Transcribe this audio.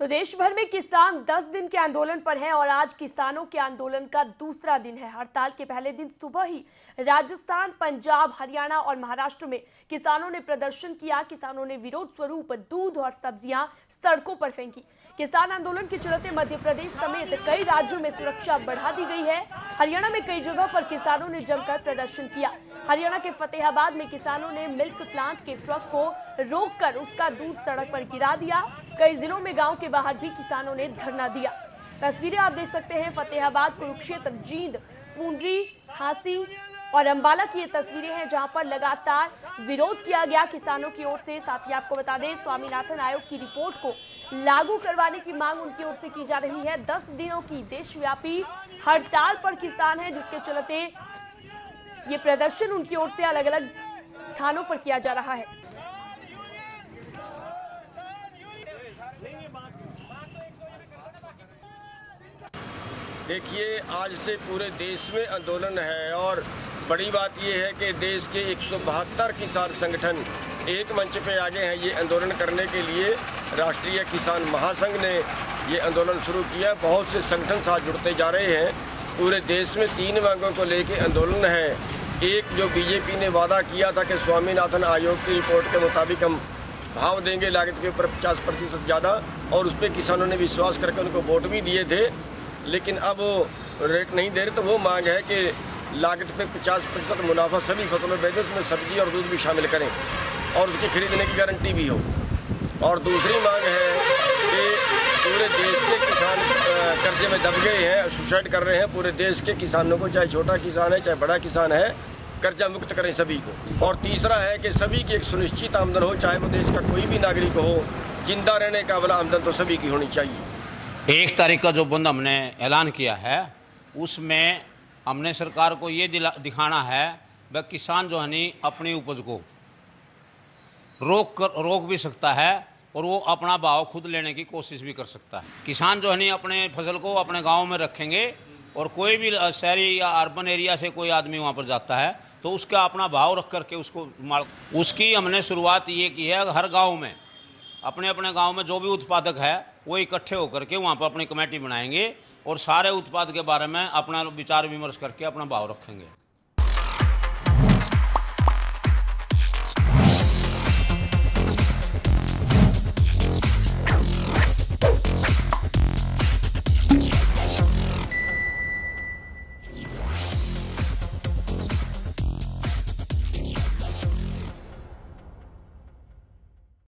तो देश भर में किसान 10 दिन के आंदोलन पर हैं और आज किसानों के आंदोलन का दूसरा दिन है। हड़ताल के पहले दिन सुबह ही राजस्थान, पंजाब, हरियाणा और महाराष्ट्र में किसानों ने प्रदर्शन किया। किसानों ने विरोध स्वरूप दूध और सब्ज़ियाँ सड़कों पर फेंकी। किसान आंदोलन के चलते मध्य प्रदेश समेत कई राज्यों में सुरक्षा बढ़ा दी गई है। हरियाणा में कई जगह पर किसानों ने जमकर प्रदर्शन किया। हरियाणा के फतेहाबाद में किसानों ने मिल्क प्लांट के ट्रक को रोककर उसका दूध सड़क पर गिरा दिया। कई जिलों में गाँव के बाहर भी किसानों ने धरना दिया। तस्वीरें आप देख सकते हैं, फतेहाबाद, कुरुक्षेत्र, जींद, पुंडरी, हांसी और अंबाला की ये तस्वीरें हैं, जहाँ पर लगातार विरोध किया गया किसानों की ओर से। साथ ही आपको बता दें, स्वामीनाथन आयोग की रिपोर्ट को लागू करवाने की मांग उनकी ओर से की जा रही है। दस दिनों की देशव्यापी हड़ताल पर किसान है, जिसके चलते ये प्रदर्शन उनकी ओर से अलग अलग स्थानों पर किया जा रहा है। देखिए, आज से पूरे देश में आंदोलन है और बड़ी बात यह है कि देश के एक सौ बहत्तर किसान संगठन एक मंच पे आगे हैं ये आंदोलन करने के लिए। राष्ट्रीय किसान महासंघ ने ये आंदोलन शुरू किया। बहुत से संगठन साथ जुड़ते जा रहे हैं। पूरे देश में तीन मांगों को लेकर आंदोलन है। एक, जो बीजेपी ने वादा किया था कि स्वामीनाथन आयोग की रिपोर्ट के मुताबिक हम भाव देंगे, लागत के ऊपर पचास प्रतिशत ज़्यादा, और उस पर किसानों ने विश्वास करके उनको वोट भी दिए थे। लेकिन अब रेट नहीं दे रहे तो वो मांग है कि लागत पे 50 प्रतिशत मुनाफा सभी फ़सलों दें उसमें सब्ज़ी और दूध भी शामिल करें और उसकी खरीदने की गारंटी भी हो। और दूसरी मांग है कि पूरे देश के किसान कर्जे में दब गए हैं, सुसाइड कर रहे हैं, पूरे देश के किसानों को, चाहे छोटा किसान है, चाहे बड़ा किसान है, कर्जा मुक्त करें सभी को। और तीसरा है कि सभी की एक सुनिश्चित आमदन हो, चाहे वो देश का कोई भी नागरिक हो, ज़िंदा रहने का वाला आमदन तो सभी की होनी चाहिए। एक तारीख का जो बंद हमने ऐलान किया है, उसमें हमने सरकार को ये दिखाना है वह किसान जो है अपनी उपज को रोक कर, रोक भी सकता है और वो अपना भाव खुद लेने की कोशिश भी कर सकता है। किसान जो है नहीं अपने फ़सल को अपने गाँव में रखेंगे और कोई भी शहरी या अर्बन एरिया से कोई आदमी वहाँ पर जाता है तो उसका अपना भाव रख करके उसको माल, उसकी हमने शुरुआत ये की है, हर गाँव में अपने अपने गाँव में जो भी उत्पादक है, वो इकट्ठे होकर के वहाँ पर अपनी कमेटी बनाएँगे और सारे उत्पाद के बारे में अपना विचार विमर्श करके अपना भाव रखेंगे।